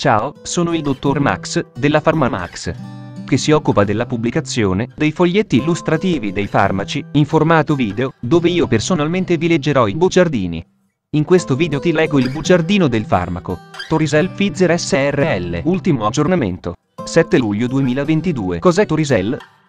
Ciao, sono il dottor Max, della PharmaMax, che si occupa della pubblicazione dei foglietti illustrativi dei farmaci, in formato video, dove io personalmente vi leggerò i bugiardini. In questo video ti leggo il bugiardino del farmaco. Torisel Pfizer SRL. Ultimo aggiornamento. 7 luglio 2022. Cos'è Torisel?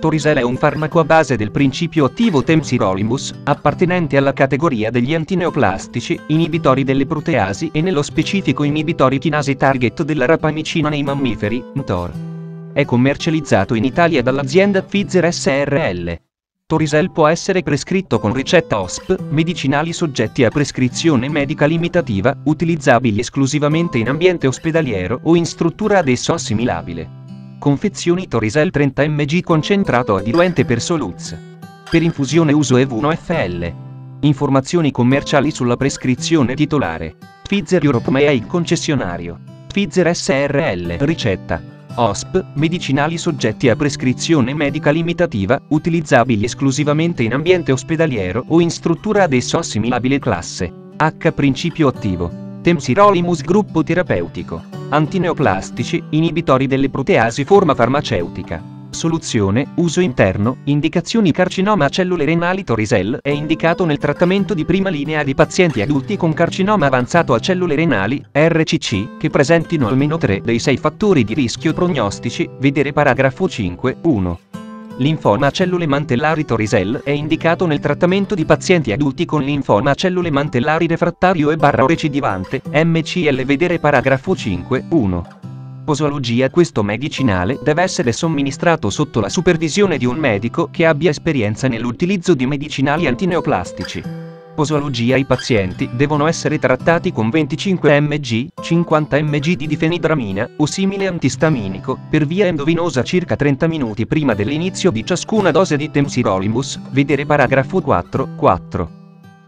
Torisel è un farmaco a base del principio attivo Temsirolimus, appartenente alla categoria degli antineoplastici, inibitori delle proteasi e nello specifico inibitori chinasi target della rapamicina nei mammiferi, mTOR. È commercializzato in Italia dall'azienda Pfizer SRL. Torisel può essere prescritto con ricetta OSP, medicinali soggetti a prescrizione medica limitativa, utilizzabili esclusivamente in ambiente ospedaliero o in struttura ad esso assimilabile. Confezioni Torisel 30 mg concentrato a diluente per Soluz. Per infusione uso EV1FL. Informazioni commerciali sulla prescrizione titolare. Pfizer Europe MEI concessionario. Pfizer SRL ricetta. OSP, medicinali soggetti a prescrizione medica limitativa, utilizzabili esclusivamente in ambiente ospedaliero o in struttura ad esso assimilabile classe. H principio attivo. Temsirolimus gruppo terapeutico antineoplastici, inibitori delle proteasi forma farmaceutica. Soluzione, uso interno, indicazioni carcinoma a cellule renali Torisel è indicato nel trattamento di prima linea di pazienti adulti con carcinoma avanzato a cellule renali, RCC, che presentino almeno 3 dei 6 fattori di rischio prognostici, vedere paragrafo 5, 1. Linfoma cellule mantellari Torisel è indicato nel trattamento di pazienti adulti con linfoma cellule mantellari refrattario e barra recidivante, MCL vedere paragrafo 5, 1. Posologia Questo medicinale deve essere somministrato sotto la supervisione di un medico che abbia esperienza nell'utilizzo di medicinali antineoplastici posologia i pazienti devono essere trattati con 25 mg, 50 mg di difenidramina o simile antistaminico per via endovenosa circa 30 minuti prima dell'inizio di ciascuna dose di Temsirolimus, vedere paragrafo 4, 4.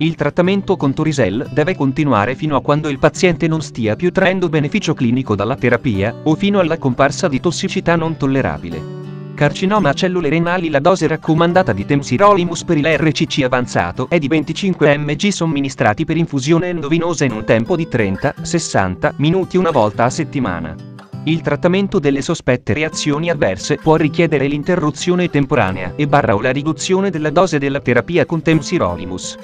Il trattamento con Torisel deve continuare fino a quando il paziente non stia più traendo beneficio clinico dalla terapia o fino alla comparsa di tossicità non tollerabile carcinoma a cellule renali la dose raccomandata di Temsirolimus per il RCC avanzato è di 25 mg somministrati per infusione endovenosa in un tempo di 30-60 minuti una volta a settimana. Il trattamento delle sospette reazioni avverse può richiedere l'interruzione temporanea e barra o la riduzione della dose della terapia con Temsirolimus.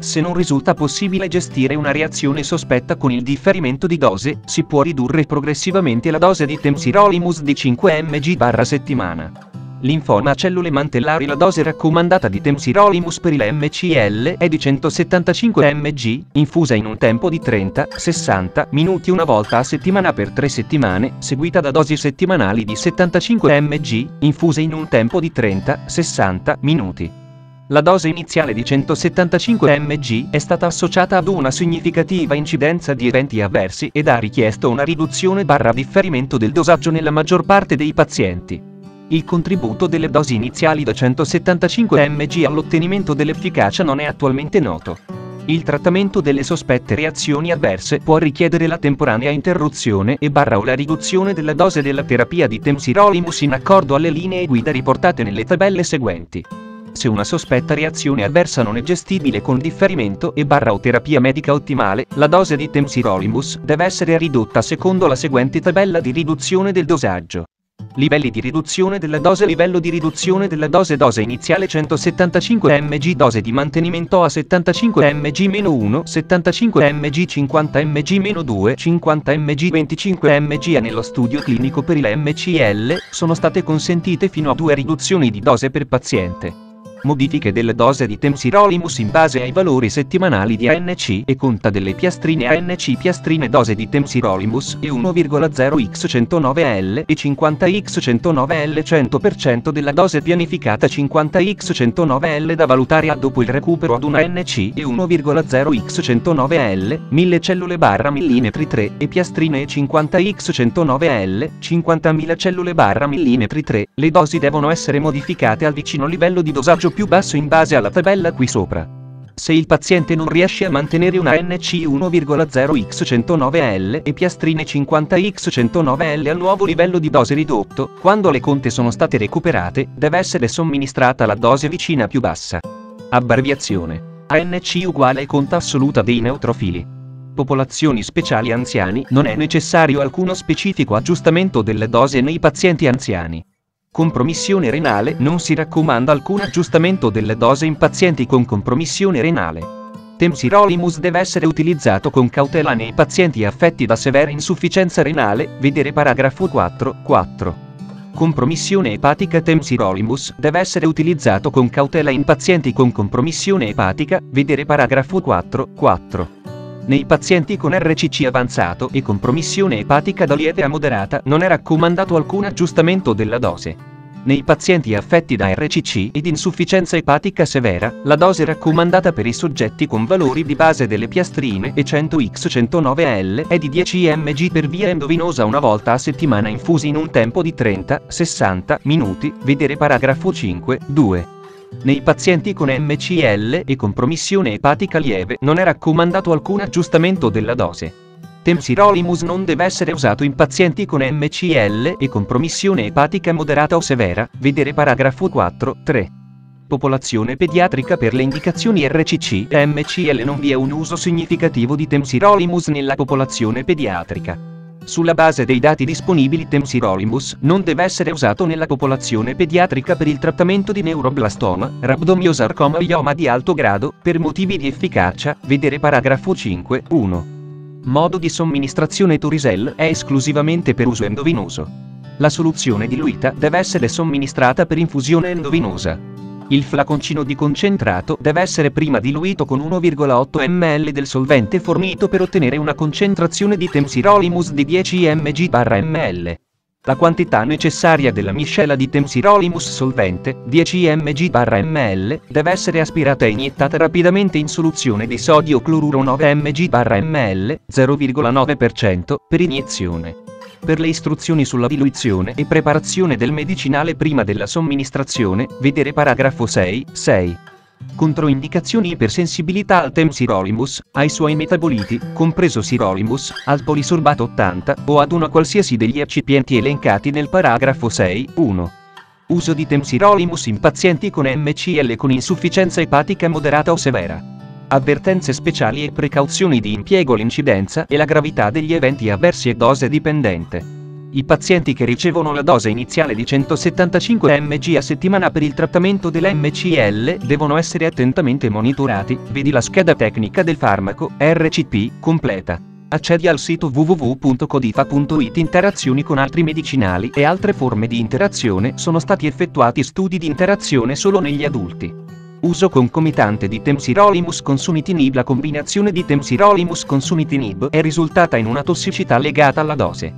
Se non risulta possibile gestire una reazione sospetta con il differimento di dose, si può ridurre progressivamente la dose di Temsirolimus di 5 mg barra settimana. Linfoma a cellule mantellari La dose raccomandata di Temsirolimus per il MCL è di 175 mg, infusa in un tempo di 30-60 minuti una volta a settimana per 3 settimane, seguita da dosi settimanali di 75 mg, infuse in un tempo di 30-60 minuti. La dose iniziale di 175 mg è stata associata ad una significativa incidenza di eventi avversi ed ha richiesto una riduzione barra differimento del dosaggio nella maggior parte dei pazienti. Il contributo delle dosi iniziali da 175 mg all'ottenimento dell'efficacia non è attualmente noto. Il trattamento delle sospette reazioni avverse può richiedere la temporanea interruzione e barra o la riduzione della dose della terapia di Temsirolimus in accordo alle linee guida riportate nelle tabelle seguenti. Se una sospetta reazione avversa non è gestibile con differimento e barra o terapia medica ottimale, la dose di Temsirolimus deve essere ridotta secondo la seguente tabella di riduzione del dosaggio. Livelli di riduzione della dose Livello di riduzione della dose Dose iniziale 175 mg Dose di mantenimento a 75 mg-1 75 mg 50 mg-2 50 mg 25 mg Nello studio clinico per il MCL sono state consentite fino a due riduzioni di dose per paziente. Modifiche delle dose di Temsirolimus in base ai valori settimanali di ANC e conta delle piastrine ANC piastrine dose di Temsirolimus e 1,0x109L e 50x109L 100% della dose pianificata 50x109L da valutare a dopo il recupero ad una ANC e 1,0x109L 1000 cellule barra millimetri 3 e piastrine e 50x109L 50.000 cellule barra millimetri 3 le dosi devono essere modificate al vicino livello di dosaggio più basso in base alla tabella qui sopra. Se il paziente non riesce a mantenere una NC 1,0x109L e piastrine 50x109L al nuovo livello di dose ridotto, quando le conte sono state recuperate, deve essere somministrata la dose vicina più bassa. Abbreviazione. ANC uguale conta assoluta dei neutrofili. Popolazioni speciali anziani non è necessario alcuno specifico aggiustamento delle dose nei pazienti anziani. Compromissione renale non si raccomanda alcun aggiustamento delle dose in pazienti con compromissione renale. Temsirolimus deve essere utilizzato con cautela nei pazienti affetti da severa insufficienza renale, vedere paragrafo 4, 4. Compromissione epatica Temsirolimus deve essere utilizzato con cautela in pazienti con compromissione epatica, vedere paragrafo 4, 4. Nei pazienti con RCC avanzato e compromissione epatica da lieve a moderata non è raccomandato alcun aggiustamento della dose. Nei pazienti affetti da RCC ed insufficienza epatica severa, la dose raccomandata per i soggetti con valori di base delle piastrine e 100x109L è di 10 mg per via endovenosa una volta a settimana infusi in un tempo di 30-60 minuti, vedere paragrafo 5, 2. Nei pazienti con MCL e compromissione epatica lieve non è raccomandato alcun aggiustamento della dose. Temsirolimus non deve essere usato in pazienti con MCL e compromissione epatica moderata o severa, vedere paragrafo 4, 3. Popolazione pediatrica per le indicazioni RCC e MCL non vi è un uso significativo di Temsirolimus nella popolazione pediatrica. Sulla base dei dati disponibili Temsirolimus non deve essere usato nella popolazione pediatrica per il trattamento di neuroblastoma, rabdomiosarcoma o ioma di alto grado, per motivi di efficacia, vedere paragrafo 5, 1. Modo di somministrazione Torisel è esclusivamente per uso endovenoso. La soluzione diluita deve essere somministrata per infusione endovenosa. Il flaconcino di concentrato deve essere prima diluito con 1,8 ml del solvente fornito per ottenere una concentrazione di Temsirolimus di 10 mg/ml. La quantità necessaria della miscela di Temsirolimus solvente, 10 mg/ml, deve essere aspirata e iniettata rapidamente in soluzione di sodio cloruro 9 mg/ml, 0,9% per iniezione per le istruzioni sulla diluizione e preparazione del medicinale prima della somministrazione, vedere paragrafo 6, 6. Controindicazioni ipersensibilità al temsirolimus, ai suoi metaboliti, compreso sirolimus, al polisorbato 80, o ad una qualsiasi degli eccipienti elencati nel paragrafo 6, 1. Uso di temsirolimus in pazienti con MCL con insufficienza epatica moderata o severa avvertenze speciali e precauzioni di impiego l'incidenza e la gravità degli eventi avversi e dose dipendente. I pazienti che ricevono la dose iniziale di 175 mg a settimana per il trattamento dell'MCL devono essere attentamente monitorati, vedi la scheda tecnica del farmaco, RCP, completa. Accedi al sito www.codifa.it Interazioni con altri medicinali e altre forme di interazione sono stati effettuati studi di interazione solo negli adulti. Uso concomitante di Temsirolimus con Sunitinib La combinazione di Temsirolimus con Sunitinib è risultata in una tossicità legata alla dose.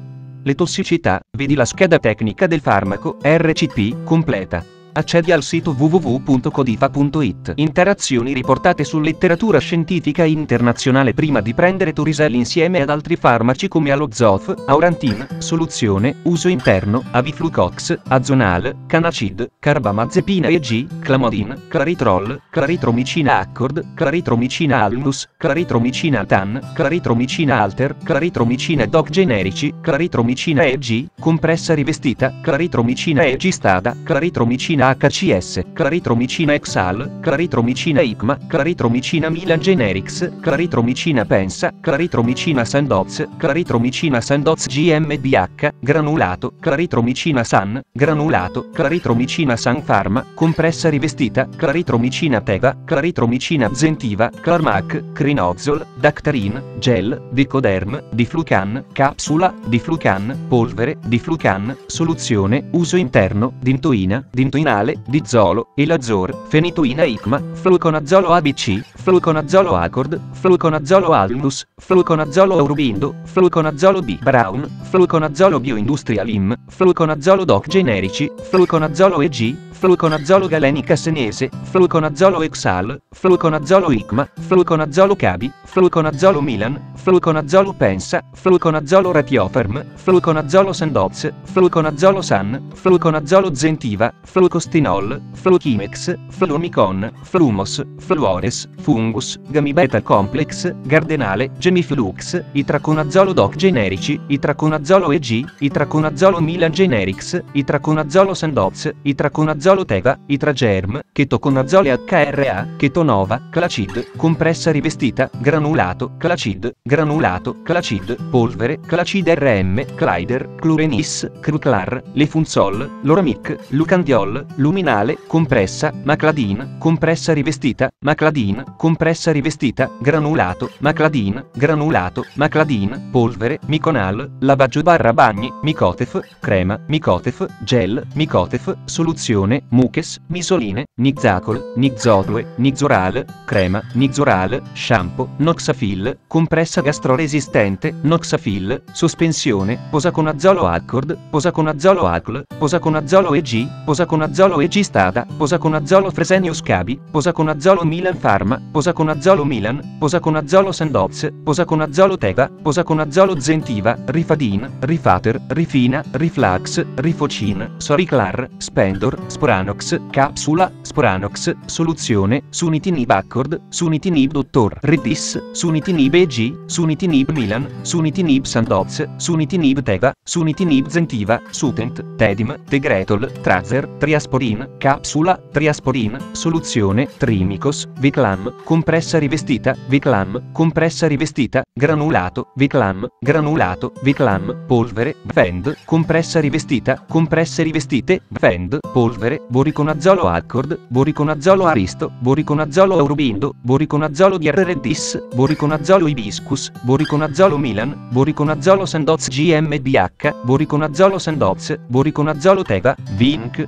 Le tossicità, vedi la scheda tecnica del farmaco, RCP, completa. Accedi al sito www.codifa.it. Interazioni riportate su letteratura scientifica internazionale prima di prendere Torisel insieme ad altri farmaci come Alozof, Aurantin, soluzione, uso interno, Aviflucox, Azonal, Canacid, Carbamazepina EG, Clamodin, Claritrol, Claritromicina Accord, Claritromicina Almus, Claritromicina TAN, Claritromicina Alter, Claritromicina DOC generici, Claritromicina EG, compressa rivestita, Claritromicina EG Stada, Claritromicina HCS, claritromicina Exal, claritromicina ICMA, claritromicina Milan Generics, claritromicina Pensa, claritromicina Sandoz, claritromicina Sandoz GmbH, granulato, claritromicina San, granulato, claritromicina San Pharma, compressa rivestita, claritromicina Teva, claritromicina Zentiva, Clarmac, Crinozol, Dactarin, gel, Dicoderm, Diflucan, capsula, Diflucan, polvere, Diflucan, soluzione, uso interno, dintoina, dintoina fluconazole, dizolo, elazor, fenitoina icma, fluconazolo ABC, fluconazolo accord, fluconazolo almus, fluconazolo aurubindo, fluconazolo B brown, fluconazolo bioindustrial im, fluconazolo doc generici, fluconazolo EG, fluconazolo galenica senese, fluconazolo exal, fluconazolo icma, fluconazolo cabi, fluconazolo milan, fluconazolo pensa, fluconazolo ratioferm, fluconazolo sandoz, fluconazolo san, fluconazolo zentiva, flucostinol, fluchimex, flumicon, flumos, fluores, fungus, gamibeta complex, gardenale, gemiflux, itraconazolo doc generici, itraconazolo EG, itraconazolo milan generics, itraconazolo sandoz, itraconazolo teva, itragerm, chetoconazole HRA, chetonova, clacid, compressa rivestita, granulato, clacid, granulato, clacid, polvere, clacid RM, Clyder, Clurenis, Cruclar, Lefunzol, Loramic, Lucandiol, luminale, compressa, macladin, compressa rivestita, macladin, compressa rivestita, granulato, macladin, granulato, macladin, polvere, miconal, lavaggio barra bagni, micotef, crema, micotef, gel, micotef, soluzione, muches, misoline, nixacol, nixodue, nixoral, crema, nixoral, shampoo, noxafil, compressa gastroresistente, noxafil, sospensione, posaconazolo accord, posaconazolo alcol, posaconazolo EG, posaconazolo EG stata, posaconazolo fresenio scabi, posaconazolo Milan Pharma, posaconazolo Milan, posaconazolo Sandoz, posaconazolo Teva, posaconazolo Zentiva, Rifadin, Rifater, Rifina, Riflax, Rifocin, Soriclar, Spendor, Spora Sporanox, capsula, Sporanox, soluzione, Sunitinib Accord, Sunitinib Dottor Redis, Sunitinib EG, Sunitinib Milan, Sunitinib Sandoz, Sunitinib Teva, Sunitinib Zentiva, Sutent, Tedim, Tegretol, Trazer, Triasporin, capsula, Triasporin, soluzione, Trimicos, Viclam, compressa rivestita, Viclam, compressa rivestita, granulato, Viclam, granulato, Viclam, polvere, Vend, compressa rivestita, compresse rivestite, Vend, polvere, boriconazolo Accord, boriconazolo Aristo, boriconazolo Aurobindo, boriconazolo DRRDIS, boriconazolo Hibiscus, boriconazolo Milan, boriconazolo Sandoz GmbH, boriconazolo Sandoz, boriconazolo Teva, Vinc,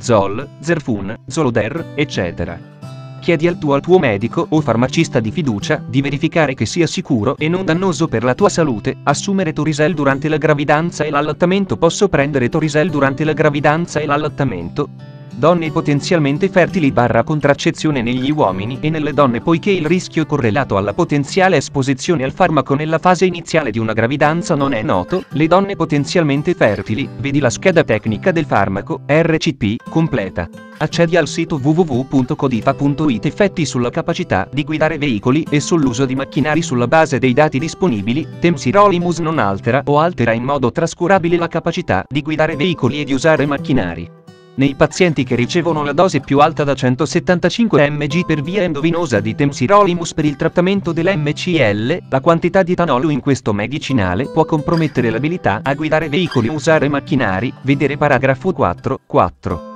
Zamizol, Zerfun, Zoloder, eccetera chiedi al tuo, al tuo medico o farmacista di fiducia di verificare che sia sicuro e non dannoso per la tua salute assumere Torisel durante la gravidanza e l'allattamento. Posso prendere Torisel durante la gravidanza e l'allattamento? Donne potenzialmente fertili barra contraccezione negli uomini e nelle donne poiché il rischio correlato alla potenziale esposizione al farmaco nella fase iniziale di una gravidanza non è noto, le donne potenzialmente fertili, vedi la scheda tecnica del farmaco, RCP, completa. Accedi al sito www.codifa.it effetti sulla capacità di guidare veicoli e sull'uso di macchinari sulla base dei dati disponibili, Temsirolimus non altera o altera in modo trascurabile la capacità di guidare veicoli e di usare macchinari. Nei pazienti che ricevono la dose più alta da 175 mg per via endovenosa di Temsirolimus per il trattamento dell'MCL, la quantità di etanolo in questo medicinale può compromettere l'abilità a guidare veicoli o usare macchinari, vedere paragrafo 4, 4.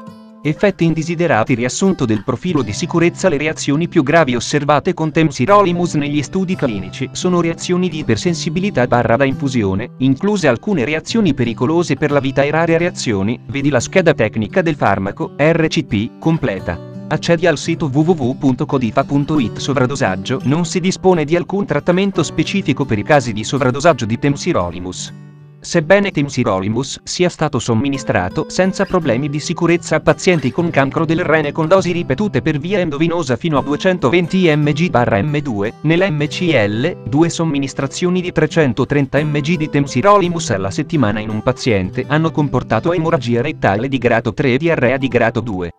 Effetti indesiderati Riassunto del profilo di sicurezza Le reazioni più gravi osservate con Temsirolimus negli studi clinici sono reazioni di ipersensibilità barra da infusione, incluse alcune reazioni pericolose per la vita e rare reazioni, vedi la scheda tecnica del farmaco, RCP, completa. Accedi al sito www.codifa.it Sovradosaggio Non si dispone di alcun trattamento specifico per i casi di sovradosaggio di Temsirolimus. Sebbene Temsirolimus sia stato somministrato senza problemi di sicurezza a pazienti con cancro del rene con dosi ripetute per via endovenosa fino a 220 mg/m2, nell'MCL, due somministrazioni di 330 mg di Temsirolimus alla settimana in un paziente hanno comportato emorragia rettale di grado 3 e diarrea di grado 2.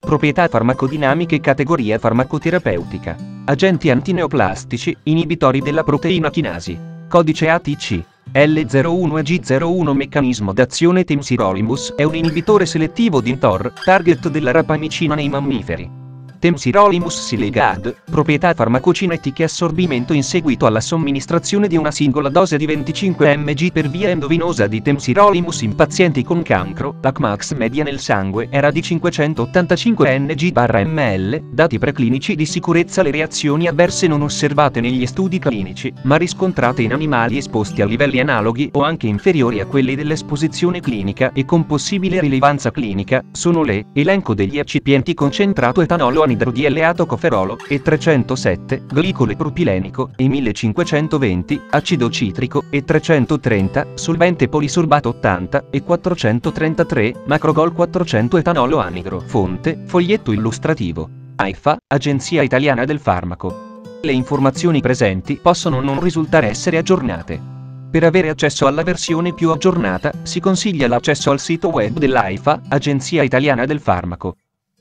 Proprietà farmacodinamiche Categoria farmacoterapeutica. Agenti antineoplastici, inibitori della proteina chinasi. Codice ATC. L01G01 Meccanismo d'azione Temsirolimus è un inibitore selettivo di mTOR, target della rapamicina nei mammiferi. Temsirolimus siligad, proprietà farmacocinetiche assorbimento in seguito alla somministrazione di una singola dose di 25 mg per via endovenosa di Temsirolimus in pazienti con cancro, la Cmax media nel sangue era di 585 ng/ml, dati preclinici di sicurezza le reazioni avverse non osservate negli studi clinici, ma riscontrate in animali esposti a livelli analoghi o anche inferiori a quelli dell'esposizione clinica e con possibile rilevanza clinica, sono le, elenco degli eccipienti concentrato etanolo anidrodieleato coferolo, e 307, glicole propilenico, e 1520, acido citrico, e 330, solvente polisorbato 80, e 433, macrogol 400 etanolo anidro. Fonte, foglietto illustrativo. AIFA, Agenzia Italiana del Farmaco. Le informazioni presenti possono non risultare essere aggiornate. Per avere accesso alla versione più aggiornata, si consiglia l'accesso al sito web dell'AIFA, Agenzia Italiana del Farmaco.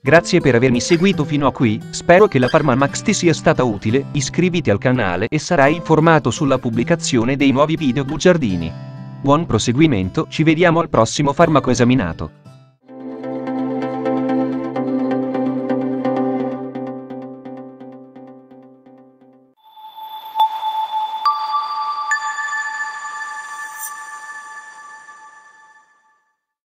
Grazie per avermi seguito fino a qui, spero che la PharmaMax ti sia stata utile, iscriviti al canale e sarai informato sulla pubblicazione dei nuovi video bugiardini. Buon proseguimento, ci vediamo al prossimo farmaco esaminato.